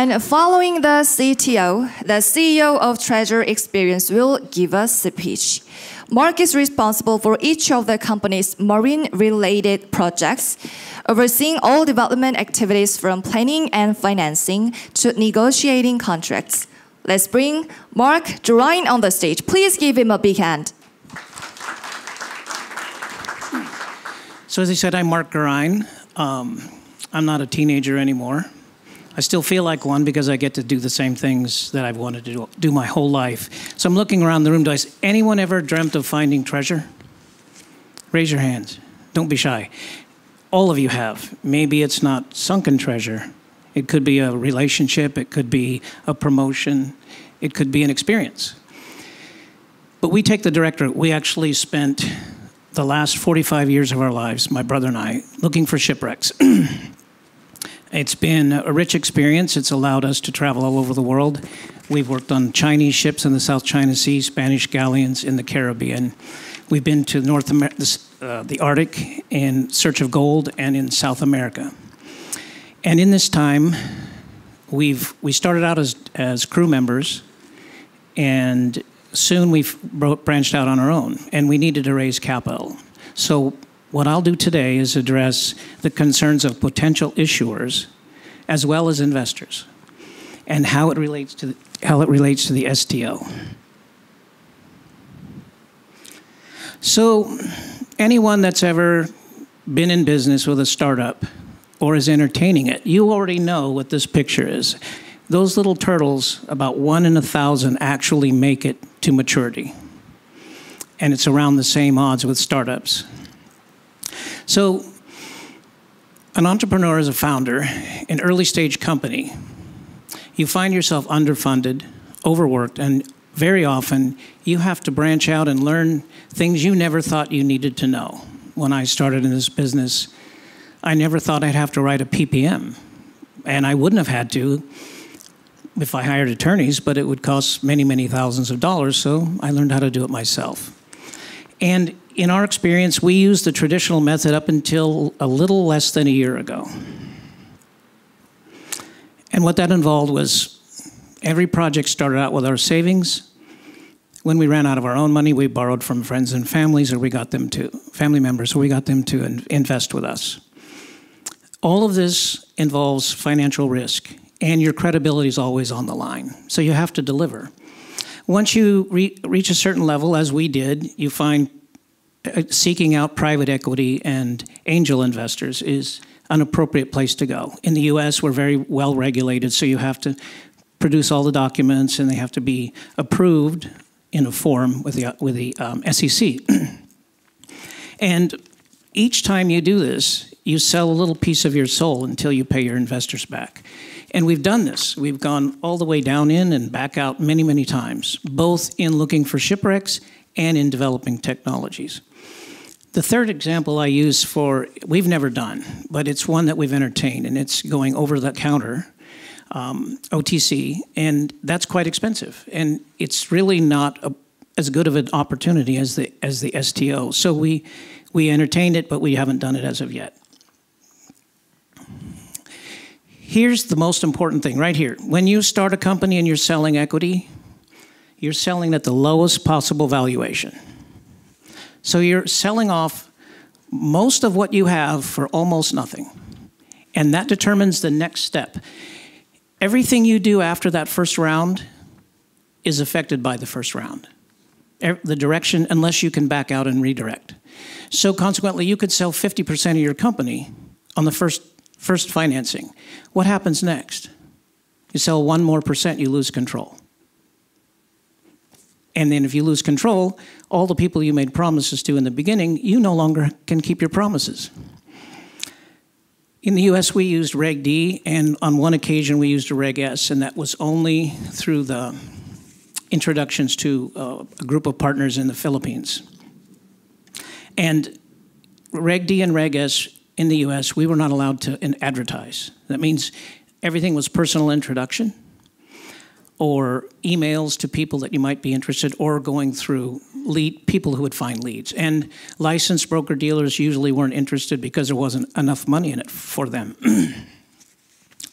And following the CTO, the CEO of Treasure Experience will give us a pitch. Marc is responsible for each of the company's marine related projects, overseeing all development activities from planning and financing to negotiating contracts. Let's bring Marc Gerein on the stage. Please give him a big hand. So, as I said, I'm Marc Gerein. Um, I'm not a teenager anymore. I still feel like one because I get to do the same things that I've wanted to do, my whole life. So I'm looking around the room. Does anyone ever dreamt of finding treasure? Raise your hands. Don't be shy. All of you have. Maybe it's not sunken treasure. It could be a relationship, it could be a promotion, it could be an experience. But we take the directorate. We actually spent the last 45 years of our lives, my brother and I, looking for shipwrecks. It's been a rich experience. It's allowed us to travel all over the world. We've worked on Chinese ships in the South China Sea, Spanish galleons in the Caribbean. We've been to North Amer- uh, the Arctic in search of gold and in South America. And in this time, we've we started out as as crew members, and soon we branched out on our own, and we needed to raise capital. So what I'll do today is address the concerns of potential issuers as well as investors and how it relates to the, how it relates to the STO. So anyone that's ever been in business with a startup or is entertaining it, you already know what this picture is. Those little turtles, about one in a thousand, actually make it to maturity. And it's around the same odds with startups. So, an entrepreneur is a founder, an early stage company. You find yourself underfunded, overworked, and very often you have to branch out and learn things you never thought you needed to know. When I started in this business, I never thought I'd have to write a PPM. And I wouldn't have had to if I hired attorneys, but it would cost many, many thousands of dollars, so I learned how to do it myself. And in our experience, we used the traditional method up until a little less than a year ago. And what that involved was every project started out with our savings. When we ran out of our own money, we borrowed from friends and families, or we got them to family members, or we got them to invest with us. All of this involves financial risk, and your credibility is always on the line. So you have to deliver. Once you re reach a certain level, as we did, you find seeking out private equity and angel investors is an appropriate place to go. In the US, we're very well regulated, so you have to produce all the documents and they have to be approved in a form with the, with the um, SEC. and each time you do this, you sell a little piece of your soul until you pay your investors back. And we've done this. We've gone all the way down in and back out many, many times, both in looking for shipwrecks and in developing technologies. The third example I use for, we've never done, but it's one that we've entertained, and it's going over the counter, um, OTC, and that's quite expensive. And it's really not a, as good of an opportunity as the, as the STO. So we, we entertained it, but we haven't done it as of yet. Here's the most important thing right here. When you start a company and you're selling equity, you're selling at the lowest possible valuation. So you're selling off most of what you have for almost nothing. And that determines the next step. Everything you do after that first round is affected by the first round. The direction, unless you can back out and redirect. So consequently, you could sell 50% of your company on the first, first financing. What happens next? You sell one more percent, you lose control. And then if you lose control, all the people you made promises to in the beginning, you no longer can keep your promises. In the US, we used Reg D, and on one occasion, we used a Reg S, and that was only through the introductions to uh, a group of partners in the Philippines. And Reg D and Reg S in the US, we were not allowed to advertise. That means everything was personal introduction or emails to people that you might be interested or going through lead people who would find leads and licensed broker dealers usually weren't interested because there wasn't enough money in it for them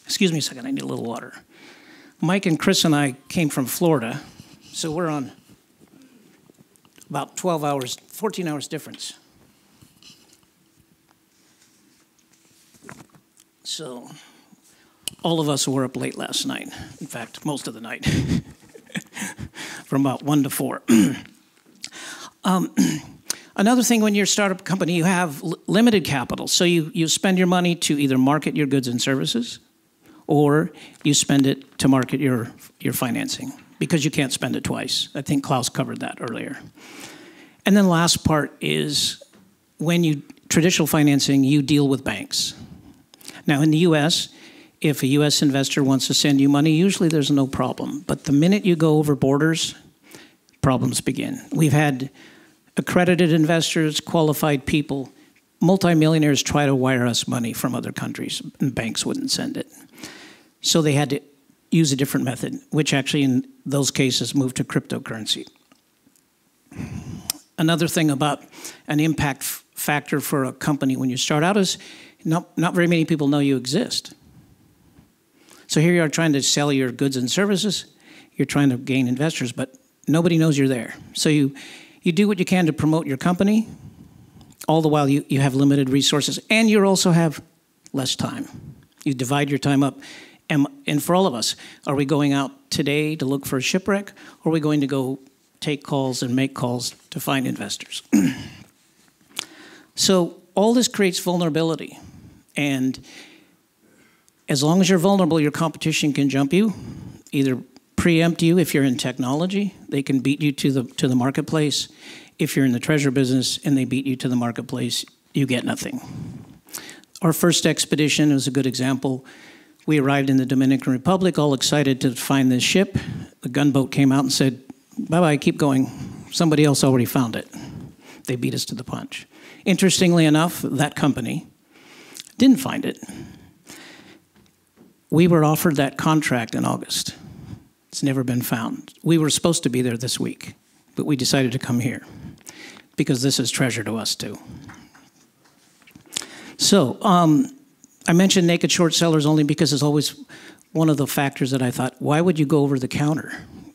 Excuse me a second, I need a little water. Mike and Chris and I came from Florida, so we're on about 12 hours, 14 hours difference. So all of us were up late last night. In fact, most of the night, from about 1 to 4. um, another thing when you're a startup company, you have limited capital. So you, you spend your money to either market your goods and services or you spend it to market your, your financing because you can't spend it twice. I think Klaus covered that earlier. And then the last part is when you traditional financing, you deal with banks. Now in the US, if a US investor wants to send you money, usually there's no problem. But the minute you go over borders, problems begin. We've had accredited investors, qualified people, multimillionaires try to wire us money from other countries, and banks wouldn't send it. So they had to use a different method, which actually in those cases moved to cryptocurrency. Another thing about an impact factor for a company when you start out is not, not very many people know you exist. So here you are trying to sell your goods and services, you're trying to gain investors, but nobody knows you're there. So you, you do what you can to promote your company, all the while you, you have limited resources, and you also have less time. You divide your time up. And, and for all of us, are we going out today to look for a shipwreck, or are we going to go take calls and make calls to find investors? so all this creates vulnerability. And as long as you're vulnerable, your competition can jump you, either preempt you if you're in technology, they can beat you to the, to the marketplace. If you're in the treasure business and they beat you to the marketplace, you get nothing. Our first expedition was a good example. We arrived in the Dominican Republic, all excited to find this ship. The gunboat came out and said, Bye bye, keep going. Somebody else already found it. They beat us to the punch. Interestingly enough, that company didn't find it. We were offered that contract in August. It's never been found. We were supposed to be there this week, but we decided to come here because this is treasure to us too. So, um, I mentioned naked short sellers only because it's always one of the factors that I thought, why would you go over the counter?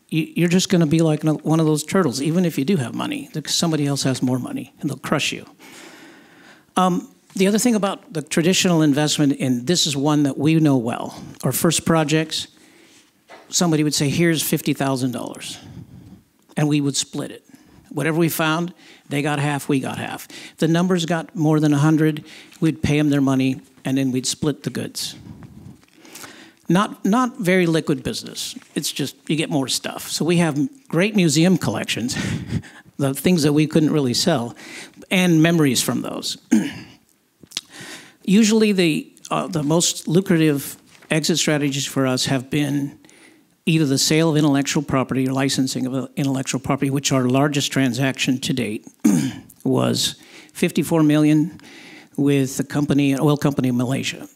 You're just going to be like one of those turtles, even if you do have money, because somebody else has more money and they'll crush you. Um, the other thing about the traditional investment, and this is one that we know well, our first projects, somebody would say, here's $50,000. And we would split it. Whatever we found, they got half, we got half. If the numbers got more than 100, we'd pay them their money, and then we'd split the goods. Not, not very liquid business. It's just you get more stuff. So we have great museum collections, the things that we couldn't really sell, and memories from those. Usually, the, uh, the most lucrative exit strategies for us have been either the sale of intellectual property or licensing of intellectual property, which our largest transaction to date was 54 million with a company, an oil company in Malaysia.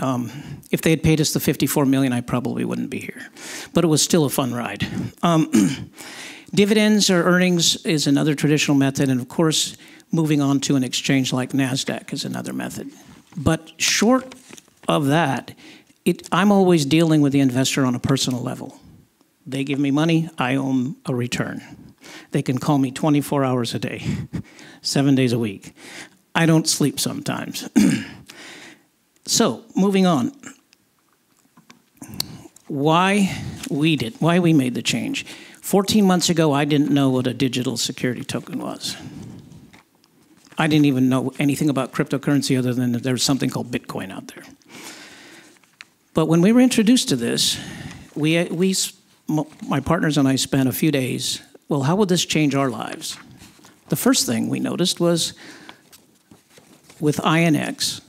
Um, if they had paid us the 54 million, I probably wouldn't be here. But it was still a fun ride. Um, dividends or earnings is another traditional method, and of course, moving on to an exchange like NASDAQ is another method. But short of that, it, I'm always dealing with the investor on a personal level. They give me money, I owe them a return. They can call me 24 hours a day, seven days a week. I don't sleep sometimes. so, moving on. Why we did, why we made the change. 14 months ago, I didn't know what a digital security token was. I didn't even know anything about cryptocurrency other than there was something called Bitcoin out there. But when we were introduced to this, we, we, my partners and I spent a few days, well, how would this change our lives? The first thing we noticed was with INX,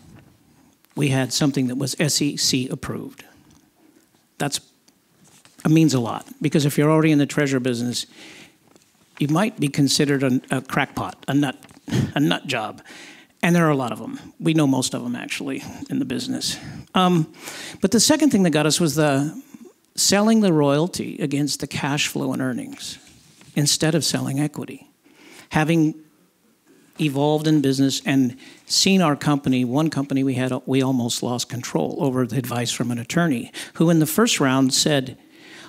we had something that was SEC approved. That's it means a lot because if you're already in the treasure business, you might be considered a, a crackpot, a nut, a nut job. And there are a lot of them. We know most of them actually in the business. Um, but the second thing that got us was the selling the royalty against the cash flow and earnings instead of selling equity. Having evolved in business and seen our company, one company we had, we almost lost control over the advice from an attorney who in the first round said,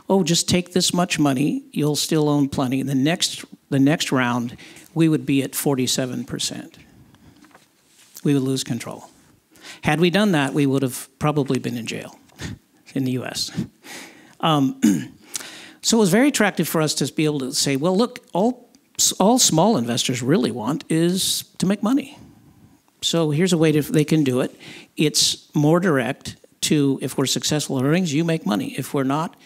oh, just take this much money, you'll still own plenty. The next, the next round, we would be at 47%. We would lose control. Had we done that, we would have probably been in jail in the US. Um, so it was very attractive for us to be able to say, well, look, all all small investors really want is to make money. So here's a way to, they can do it. It's more direct to if we're successful in earnings, you make money. If we're not,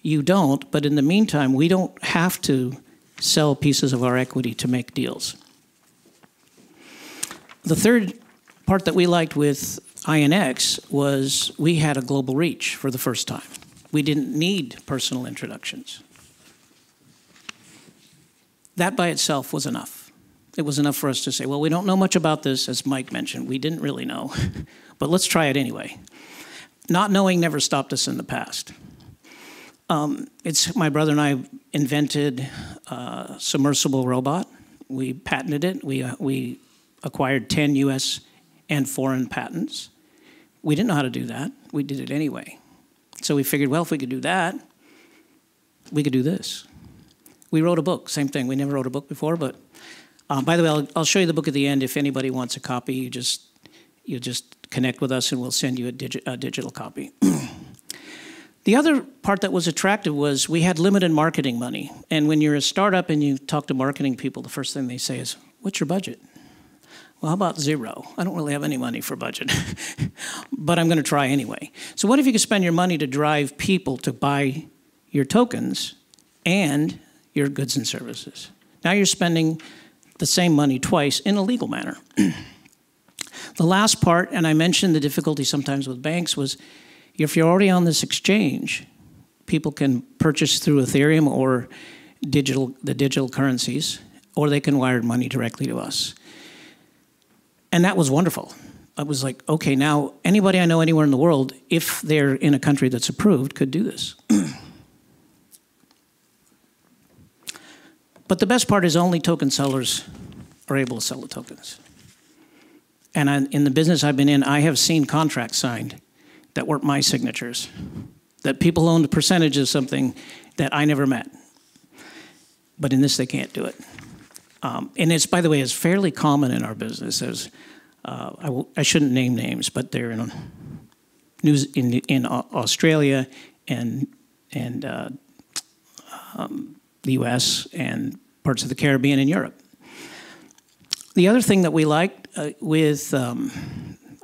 you don't. But in the meantime, we don't have to sell pieces of our equity to make deals. The third part that we liked with INX was we had a global reach for the first time. We didn't need personal introductions. That by itself was enough. It was enough for us to say, well, we don't know much about this, as Mike mentioned. We didn't really know, but let's try it anyway. Not knowing never stopped us in the past. Um, it's my brother and I invented a submersible robot. We patented it. We, uh, we acquired 10 US and foreign patents. We didn't know how to do that. We did it anyway. So we figured, well, if we could do that, we could do this we wrote a book. Same thing. We never wrote a book before, but um, by the way, I'll, I'll, show you the book at the end. If anybody wants a copy, you just you just connect with us, and we'll send you a, digi a digital copy. the other part that was attractive was we had limited marketing money, and when you're a startup and you talk to marketing people, the first thing they say is, "What's your budget?" Well, how about zero? I don't really have any money for budget, but I'm going to try anyway. So, what if you could spend your money to drive people to buy your tokens and your goods and services. Now you're spending the same money twice in a legal manner. the last part, and I mentioned the difficulty sometimes with banks, was if you're already on this exchange, people can purchase through Ethereum or digital, the digital currencies, or they can wire money directly to us. And that was wonderful. I was like, okay, now anybody I know anywhere in the world, if they're in a country that's approved, could do this. But the best part is only token sellers are able to sell the tokens. And I, in the business I've been in, I have seen contracts signed that weren't my signatures, that people owned a percentage of something that I never met. But in this, they can't do it. Um, and it's, by the way, it's fairly common in our business. As uh, I w- I shouldn't name names, but they're in news in, in Australia and and uh, um, the US and parts of the Caribbean and Europe. The other thing that we liked uh, with um,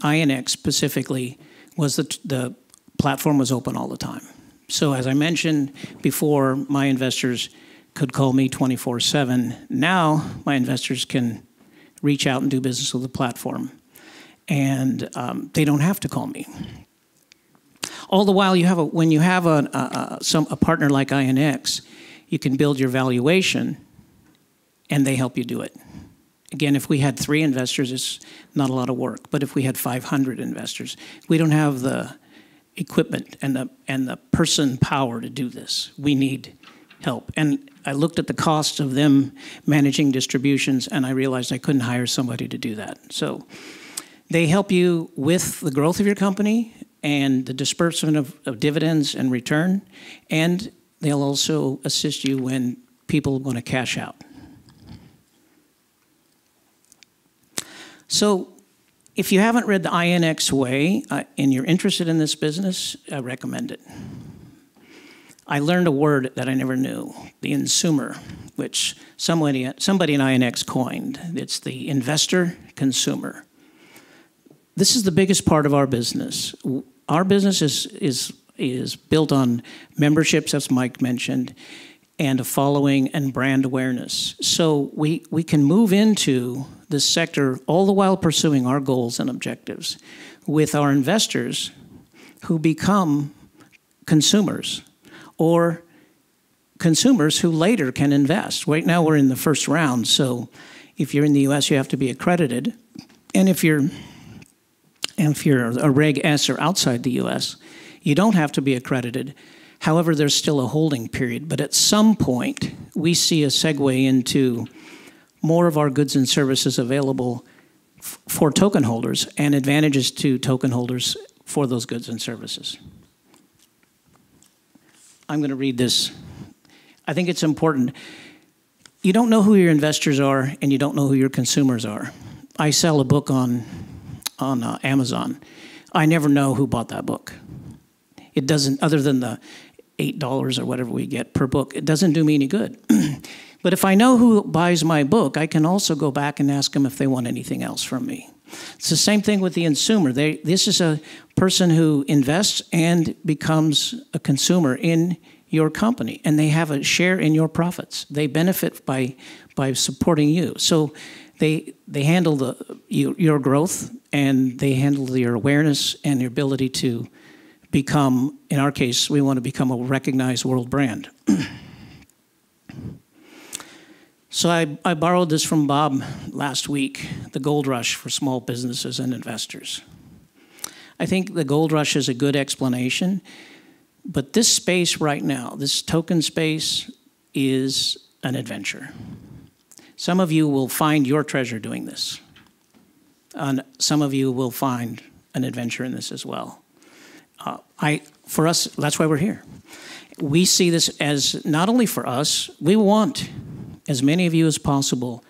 INX specifically was that the platform was open all the time. So as I mentioned before, my investors could call me 24-7. Now my investors can reach out and do business with the platform. And um, they don't have to call me. All the while, you have a, when you have a, a, some, a partner like INX, you can build your valuation and they help you do it. Again, if we had three investors, it's not a lot of work. But if we had 500 investors, we don't have the equipment and the, and the person power to do this. We need help. And I looked at the cost of them managing distributions and I realized I couldn't hire somebody to do that. So they help you with the growth of your company and the disbursement of, of dividends and return, and They'll also assist you when people want to cash out. So if you haven't read the INX Way uh, and you're interested in this business, I recommend it. I learned a word that I never knew, the insumer, which somebody, somebody in INX coined. It's the investor consumer. This is the biggest part of our business. Our business is, is is built on memberships, as Mike mentioned, and a following and brand awareness. So we, we can move into this sector all the while pursuing our goals and objectives with our investors who become consumers or consumers who later can invest. Right now we're in the first round, so if you're in the US you have to be accredited. And if you're and if you're a Reg S or outside the US, you don't have to be accredited. However, there's still a holding period. But at some point, we see a segue into more of our goods and services available for token holders and advantages to token holders for those goods and services. I'm going to read this. I think it's important. You don't know who your investors are, and you don't know who your consumers are. I sell a book on, on uh, Amazon. I never know who bought that book. It doesn't, other than the $8 or whatever we get per book, it doesn't do me any good. but if I know who buys my book, I can also go back and ask them if they want anything else from me. It's the same thing with the consumer. They, this is a person who invests and becomes a consumer in your company, and they have a share in your profits. They benefit by by supporting you. So they they handle the your, your growth, and they handle your awareness and your ability to become. In our case, we want to become a recognized world brand. So I, I borrowed this from Bob last week the gold rush for small businesses and investors. I think the gold rush is a good explanation, but this space right now, this token space, is an adventure. Some of you will find your treasure doing this, and some of you will find an adventure in this as well. Uh, I, for us, that's why we're here. We see this as not only for us, we want as many of you as possible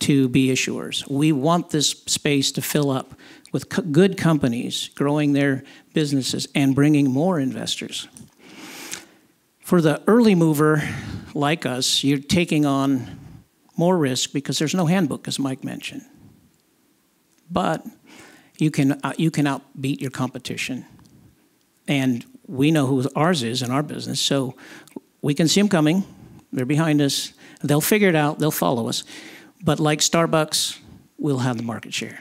to be issuers. We want this space to fill up with co- good companies growing their businesses and bringing more investors. For the early mover like us, you're taking on more risk because there's no handbook, as Mike mentioned. But you can, uh, you can outbeat your competition. And we know who ours is in our business, so we can see them coming. They're behind us. They'll figure it out, they'll follow us. But like Starbucks, we'll have the market share.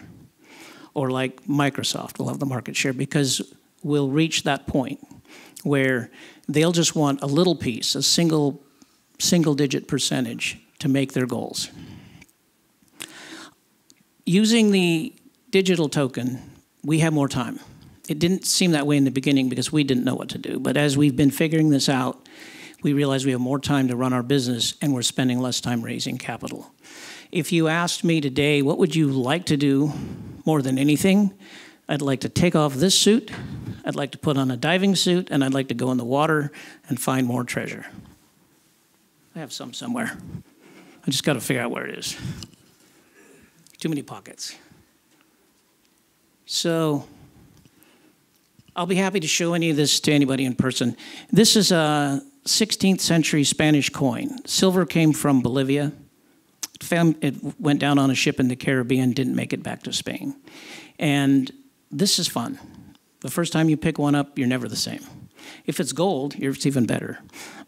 Or like Microsoft, we'll have the market share because we'll reach that point where they'll just want a little piece, a single single digit percentage to make their goals. Using the digital token, we have more time. It didn't seem that way in the beginning because we didn't know what to do. But as we've been figuring this out, we realize we have more time to run our business and we're spending less time raising capital. If you asked me today, what would you like to do more than anything? I'd like to take off this suit, I'd like to put on a diving suit, and I'd like to go in the water and find more treasure. I have some somewhere. I just got to figure out where it is. Too many pockets. So, I'll be happy to show any of this to anybody in person. This is a 16th century Spanish coin. Silver came from Bolivia. It went down on a ship in the Caribbean, didn't make it back to Spain. And this is fun. The first time you pick one up, you're never the same. If it's gold, you're it's even better.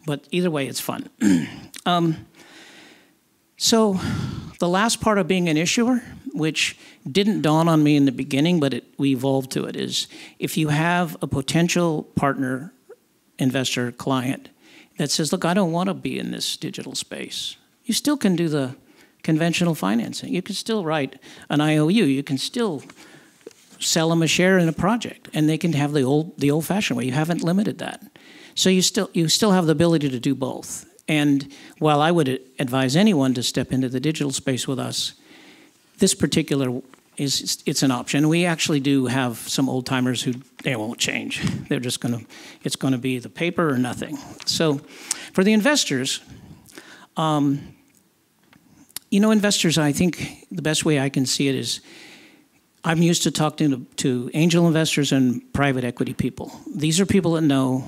But either way, it's fun. um, so, the last part of being an issuer, which didn't dawn on me in the beginning, but it, we evolved to it, is if you have a potential partner, investor, client that says, Look, I don't want to be in this digital space, you still can do the conventional financing. You can still write an IOU. You can still sell them a share in a project, and they can have the old the old fashioned way. You haven't limited that, so you still you still have the ability to do both. And while I would advise anyone to step into the digital space with us, this particular is it's an option. We actually do have some old timers who they won't change. They're just going to it's going to be the paper or nothing. So, for the investors, um, you know, investors. I think the best way I can see it is. I'm used to talking to, to angel investors and private equity people. These are people that know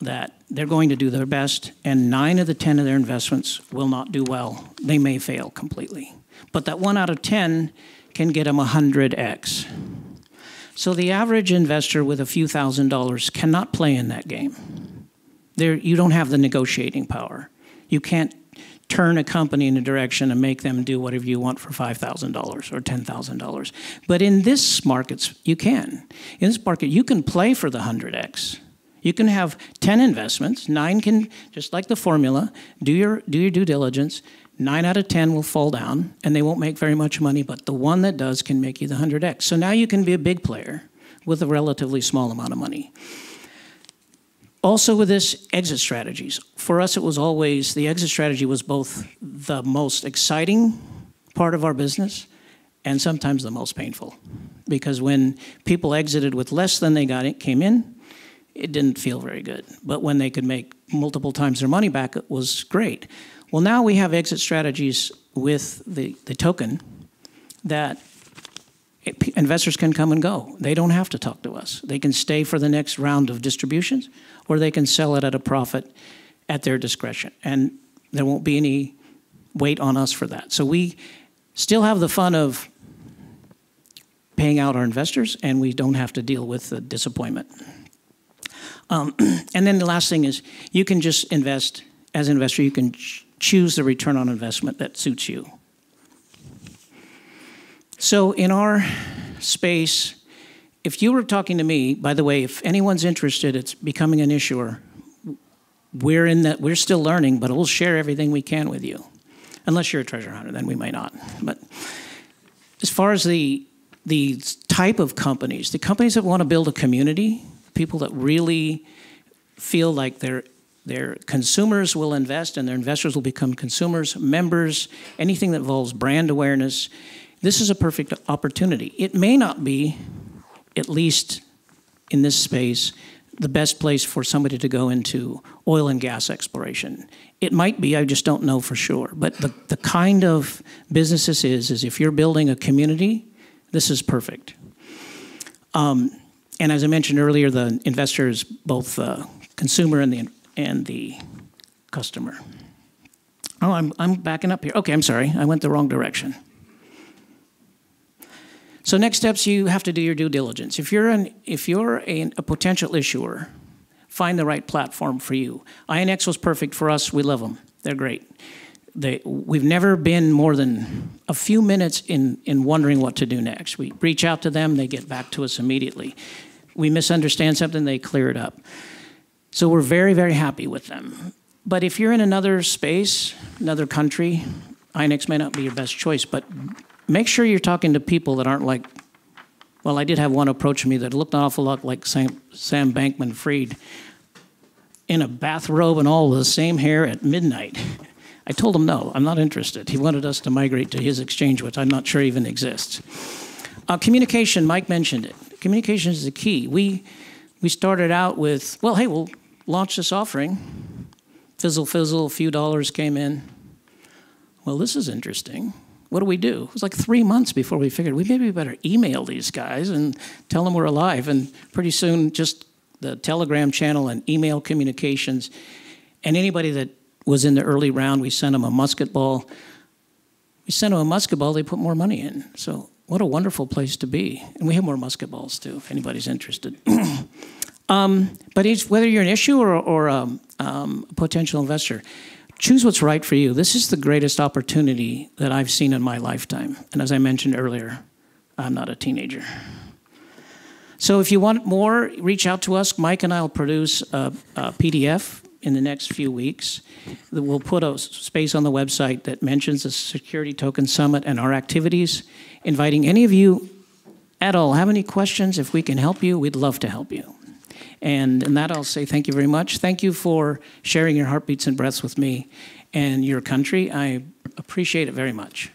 that they're going to do their best, and nine of the 10 of their investments will not do well. They may fail completely. But that one out of 10 can get them 100x. So the average investor with a few thousand dollars cannot play in that game. There, you don't have the negotiating power. You can't turn a company in a direction and make them do whatever you want for $5,000 or $10,000. But in this market, you can. In this market, you can play for the 100x. You can have 10 investments, nine can, just like the formula, do your, do your due diligence, nine out of 10 will fall down and they won't make very much money, but the one that does can make you the 100x. So now you can be a big player with a relatively small amount of money. Also, with this exit strategies, for us, it was always the exit strategy was both the most exciting part of our business and sometimes the most painful. Because when people exited with less than they got it, came in, it didn't feel very good. But when they could make multiple times their money back, it was great. Well, now we have exit strategies with the, the token that it- investors can come and go. They don't have to talk to us. They can stay for the next round of distributions, or they can sell it at a profit at their discretion. And there won't be any weight on us for that. So we still have the fun of paying out our investors, and we don't have to deal with the disappointment. Um, and then the last thing is you can just invest, as an investor, you can choose the return on investment that suits you. So in our space, if you were talking to me, by the way, if anyone's interested, it's becoming an issuer. We're in that. We're still learning, but we'll share everything we can with you. Unless you're a treasure hunter, then we may not. But as far as the the type of companies, the companies that want to build a community, people that really feel like their their consumers will invest and their investors will become consumers, members, anything that involves brand awareness. This is a perfect opportunity. It may not be, at least in this space, the best place for somebody to go into oil and gas exploration. It might be, I just don't know for sure. But the, the kind of business this is, is if you're building a community, this is perfect. Um, and as I mentioned earlier, the investors, both the consumer and the, and the customer. Oh, I'm, I'm backing up here. Okay, I'm sorry. I went the wrong direction. So next steps, you have to do your due diligence. If you're an if you're a, a potential issuer, find the right platform for you. INX was perfect for us. We love them. They're great. They, we've never been more than a few minutes in, in wondering what to do next. We reach out to them, they get back to us immediately. We misunderstand something, they clear it up. So we're very, very happy with them. But if you're in another space, another country, INX may not be your best choice, but make sure you're talking to people that aren't like, well, I did have one approach me that looked an awful lot like Sam, Sam Bankman Fried in a bathrobe and all the same hair at midnight. I told him no, I'm not interested. He wanted us to migrate to his exchange, which I'm not sure even exists. Uh, communication, Mike mentioned it. Communication is the key. We, we started out with, well, hey, we'll launch this offering. Fizzle, fizzle, a few dollars came in. Well, this is interesting. What do we do? It was like three months before we figured we maybe better email these guys and tell them we're alive. And pretty soon, just the Telegram channel and email communications. And anybody that was in the early round, we sent them a musket ball. We sent them a musket ball, they put more money in. So, what a wonderful place to be. And we have more musket balls too, if anybody's interested. um, but whether you're an issuer or, or um, um, a potential investor, choose what's right for you. This is the greatest opportunity that I've seen in my lifetime. And as I mentioned earlier, I'm not a teenager. So if you want more, reach out to us. Mike and I will produce a, a PDF in the next few weeks. We'll put a space on the website that mentions the Security Token Summit and our activities, inviting any of you at all have any questions. If we can help you, we'd love to help you. And in that, I'll say thank you very much. Thank you for sharing your heartbeats and breaths with me and your country. I appreciate it very much.